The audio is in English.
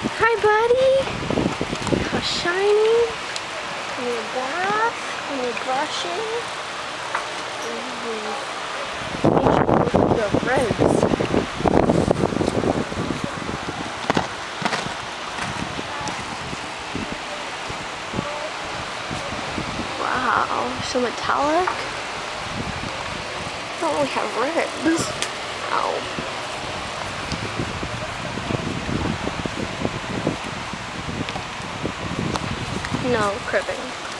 Hi, buddy. How shiny. When you bath, brushing. Ooh. You should look your friends. Wow, so metallic. Oh, we have ribs. No, cribbing.